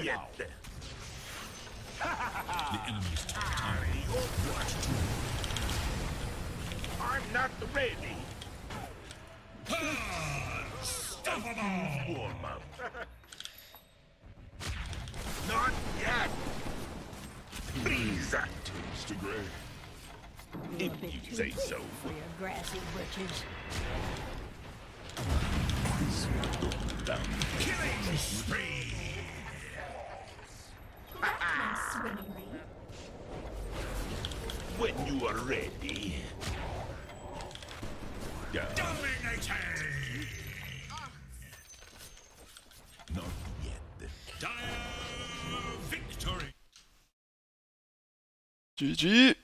yet. The enemy's top tower. I'm not ready. Unstoppable! Warm up. Not yet. Please. Turns to gray. If you say so. For your grassy britches. Down. Killing spree! Swimmingly. When you are ready. Yeah. Dominating! Not yet. Dire victory! GG